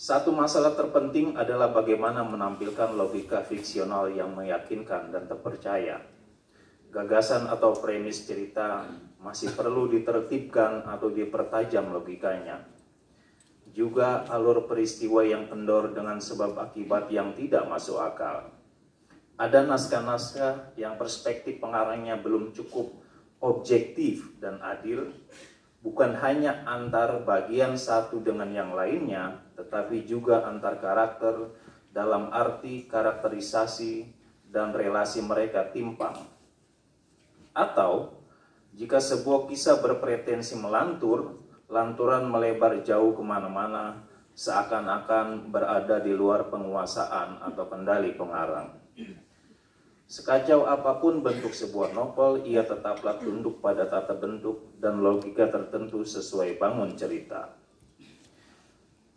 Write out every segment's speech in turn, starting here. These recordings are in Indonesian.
Satu masalah terpenting adalah bagaimana menampilkan logika fiksional yang meyakinkan dan terpercaya. Gagasan atau premis cerita masih perlu ditertibkan atau dipertajam logikanya. Juga alur peristiwa yang kendor dengan sebab akibat yang tidak masuk akal. Ada naskah-naskah yang perspektif pengarangnya belum cukup objektif dan adil, bukan hanya antar bagian satu dengan yang lainnya, tetapi juga antar karakter dalam arti karakterisasi dan relasi mereka timpang. Atau jika sebuah kisah berpretensi melantur, lanturan melebar jauh ke mana-mana, seakan-akan berada di luar penguasaan atau kendali pengarang. Sekacau apa pun bentuk sebuah novel, ia tetaplah tunduk pada tata bentuk dan logika tertentu sesuai bangun cerita.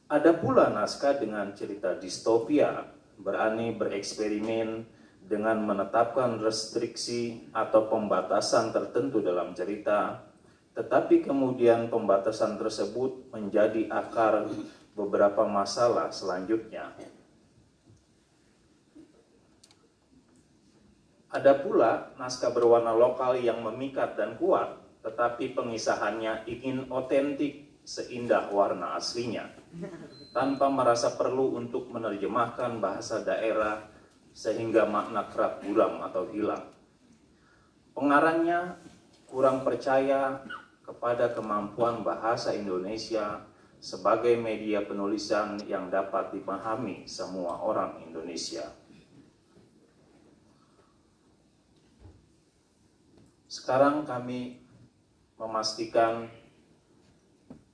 Ada pula naskah dengan cerita distopia, berani bereksperimen dengan menetapkan restriksi atau pembatasan tertentu dalam cerita, tetapi kemudian pembatasan tersebut menjadi akar beberapa masalah selanjutnya. Ada pula naskah berwarna lokal yang memikat dan kuat, tetapi pengisahannya ingin otentik seindah warna aslinya, tanpa merasa perlu untuk menerjemahkan bahasa daerah sehingga makna kerap buram atau hilang. Pengarangnya kurang percaya kepada kemampuan bahasa Indonesia sebagai media penulisan yang dapat dipahami semua orang Indonesia. Sekarang kami memastikan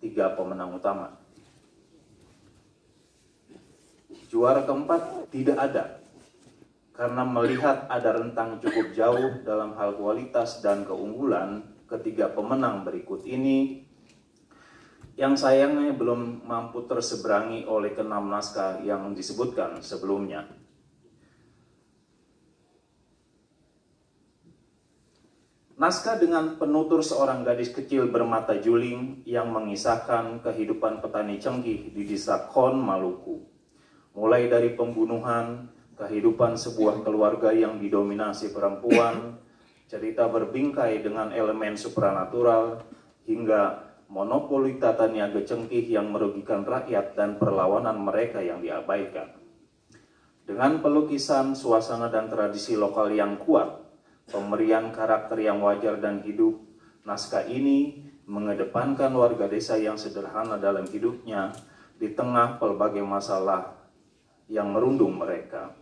tiga pemenang utama. Juara keempat tidak ada karena melihat ada rentang cukup jauh dalam hal kualitas dan keunggulan ketiga pemenang berikut ini yang sayangnya belum mampu terseberangi oleh keenam naskah yang disebutkan sebelumnya. Naskah dengan penutur seorang gadis kecil bermata juling yang mengisahkan kehidupan petani cenggih di desa Kon, Maluku. Mulai dari pembunuhan, kehidupan sebuah keluarga yang didominasi perempuan, cerita berbingkai dengan elemen supranatural, hingga monopoli tata niaga cengkih yang merugikan rakyat dan perlawanan mereka yang diabaikan. Dengan pelukisan, suasana dan tradisi lokal yang kuat, pemberian karakter yang wajar dan hidup, naskah ini mengedepankan warga desa yang sederhana dalam hidupnya di tengah pelbagai masalah yang merundung mereka.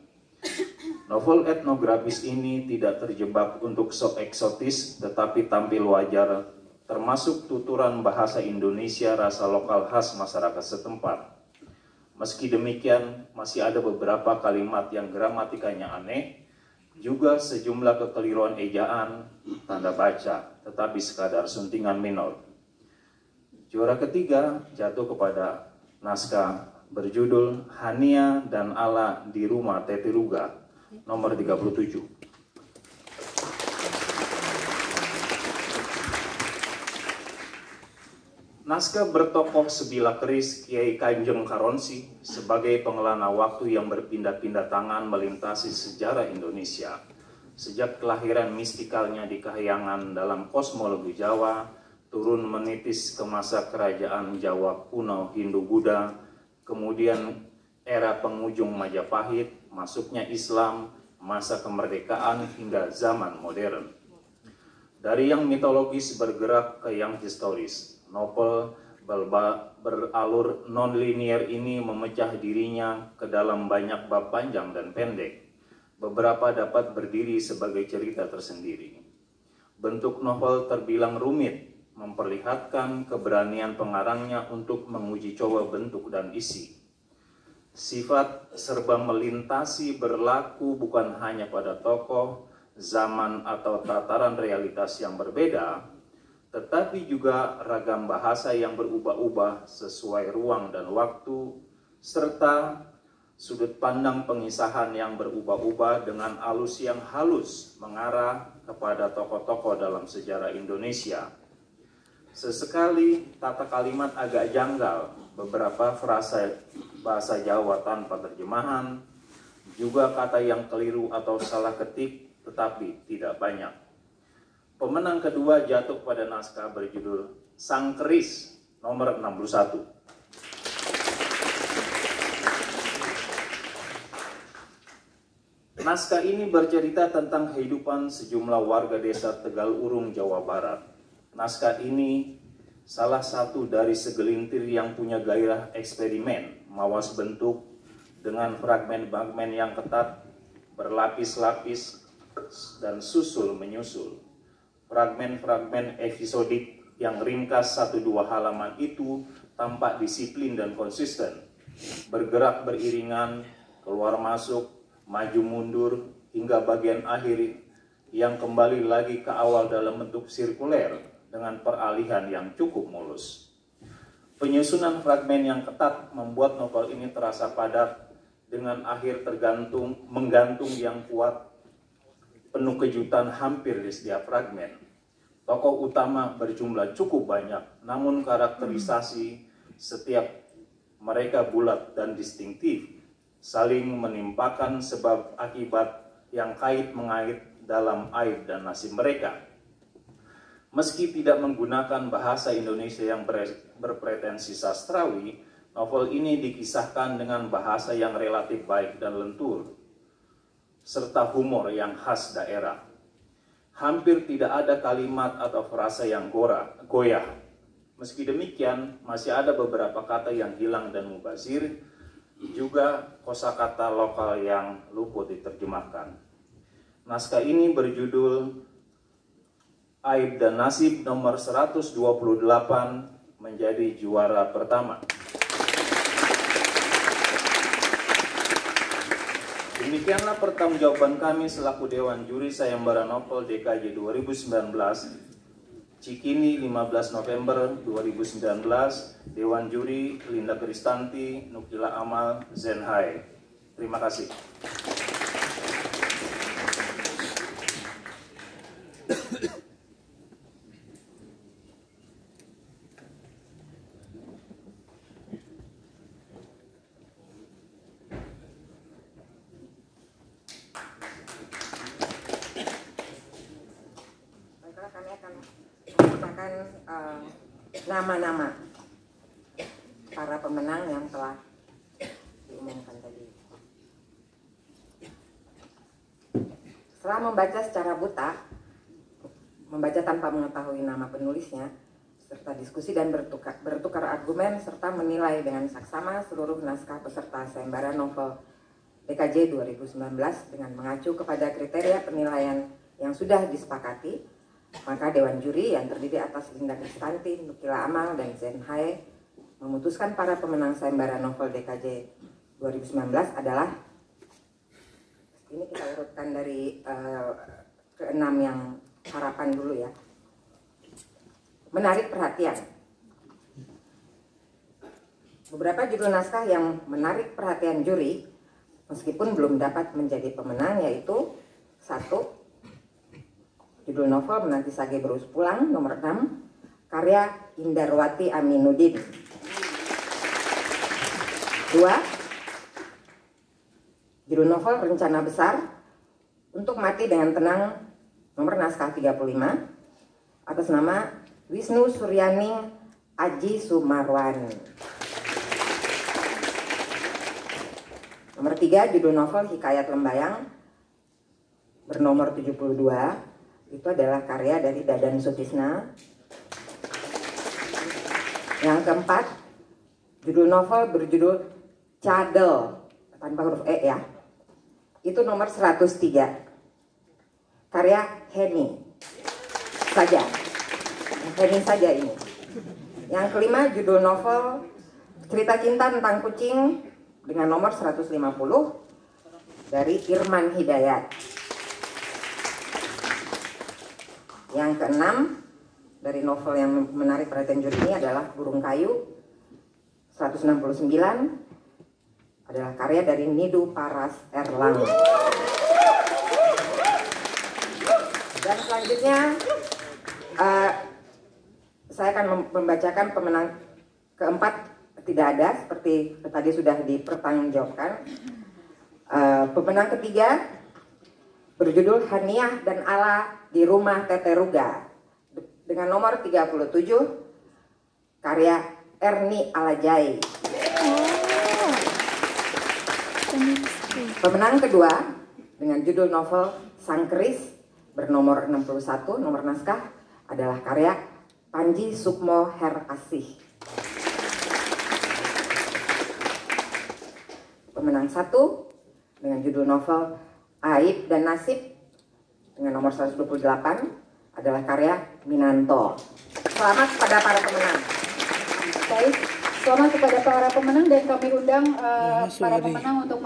Novel etnografis ini tidak terjebak untuk sok eksotis, tetapi tampil wajar, termasuk tuturan bahasa Indonesia rasa lokal khas masyarakat setempat. Meski demikian, masih ada beberapa kalimat yang gramatikanya aneh, juga sejumlah kekeliruan ejaan, tanda baca, tetapi sekadar suntingan minor. Juara ketiga jatuh kepada naskah berjudul Hania dan Ala di Rumah Tetiruga nomor 37. Naskah bertokoh sebilah keris Kiai Kanjeng Karonsi sebagai pengelana waktu yang berpindah-pindah tangan melintasi sejarah Indonesia. Sejak kelahiran mistikalnya di Kahyangan dalam kosmologi Jawa, turun menitis ke masa kerajaan Jawa kuno Hindu-Buddha, kemudian era penghujung Majapahit, masuknya Islam, masa kemerdekaan hingga zaman modern. Dari yang mitologis bergerak ke yang historis, novel beralur non-linear ini memecah dirinya ke dalam banyak bab panjang dan pendek. Beberapa dapat berdiri sebagai cerita tersendiri. Bentuk novel terbilang rumit, memperlihatkan keberanian pengarangnya untuk menguji coba bentuk dan isi Sifat serba melintasi berlaku bukan hanya pada tokoh, zaman atau tataran realitas yang berbeda, tetapi juga ragam bahasa yang berubah-ubah sesuai ruang dan waktu, serta sudut pandang pengisahan yang berubah-ubah dengan alus yang halus mengarah kepada tokoh-tokoh dalam sejarah Indonesia. Sesekali tata kalimat agak janggal, beberapa frasa bahasa Jawa tanpa terjemahan, juga kata yang keliru atau salah ketik tetapi tidak banyak. Pemenang kedua jatuh pada naskah berjudul Sang Keris nomor 61. Naskah ini bercerita tentang kehidupan sejumlah warga desa Tegal Urung, Jawa Barat. Naskah ini salah satu dari segelintir yang punya gairah eksperimen, mawas bentuk dengan fragmen-fragmen yang ketat, berlapis-lapis, dan susul menyusul. Fragmen-fragmen episodik yang ringkas satu dua halaman itu tampak disiplin dan konsisten, bergerak beriringan, keluar masuk, maju mundur hingga bagian akhir yang kembali lagi ke awal dalam bentuk sirkuler dengan peralihan yang cukup mulus. Penyusunan fragmen yang ketat membuat novel ini terasa padat dengan akhir tergantung menggantung yang kuat penuh kejutan hampir di setiap fragmen. Tokoh utama berjumlah cukup banyak, namun karakterisasi setiap mereka bulat dan distintif, saling menimpakan sebab akibat yang kait mengait dalam aib dan nasib mereka. Meski tidak menggunakan bahasa Indonesia yang berpretensi sastrawi, novel ini dikisahkan dengan bahasa yang relatif baik dan lentur, serta humor yang khas daerah. Hampir tidak ada kalimat atau frasa yang gora, goyah. Meski demikian, masih ada beberapa kata yang hilang dan mubazir, juga kosakata lokal yang luput diterjemahkan. Naskah ini berjudul Aib dan Nasib nomor 128 menjadi juara pertama. Demikianlah pertanggungjawaban kami selaku Dewan Juri Sayembara Novel DKJ 2019 Cikini 15 November 2019 Dewan Juri Linda Kristanti Nukila Amal Zenhai. Terima kasih nama-nama para pemenang yang telah diumumkan tadi. Setelah membaca secara buta, membaca tanpa mengetahui nama penulisnya, serta diskusi dan bertukar, bertukar argumen, serta menilai dengan saksama seluruh naskah peserta sayembara novel DKJ 2019 dengan mengacu kepada kriteria penilaian yang sudah disepakati, maka Dewan Juri yang terdiri atas Linda Kristanti, Nukila Amal, dan Zen Hae memutuskan para pemenang sayembara novel DKJ 2019 adalah ini kita urutkan dari uh, keenam yang harapan dulu ya. Menarik perhatian. Beberapa judul naskah yang menarik perhatian juri meskipun belum dapat menjadi pemenang yaitu satu Judul novel Menanti Sage Berus Pulang nomor 6 karya Indarwati Aminuddin. Dua, judul novel Rencana Besar untuk mati dengan tenang nomor naskah 35 atas nama Wisnu Suryaning Aji Sumarwan. Nomor tiga, judul novel Hikayat Lembayang bernomor 72 itu adalah karya dari Dadan Sutisna. Yang keempat, judul novel berjudul Cadel tanpa huruf E ya. Itu nomor 103. Karya Henny saja. Henny saja ini. Yang kelima judul novel Cerita Cinta tentang Kucing dengan nomor 150 dari Irman Hidayat. Yang keenam dari novel yang menarik perhatian juri ini adalah Burung Kayu 169 adalah karya dari Nidu Paras Erlang. Dan selanjutnya uh, saya akan membacakan pemenang keempat tidak ada seperti tadi sudah dipertanggungjawabkan. Eh, pemenang ketiga berjudul Haniah dan Ala di Rumah Tete Ruga dengan nomor 37 karya Erni Alajai. Pemenang kedua dengan judul novel Sang Keris bernomor 61 nomor naskah adalah karya Panji Sukmo Her Asih. Pemenang satu dengan judul novel Aib dan Nasib dengan nomor 128 adalah karya Minanto. Selamat kepada para pemenang. Baik, selamat kepada para pemenang dan kami undang eh, para pemenang untuk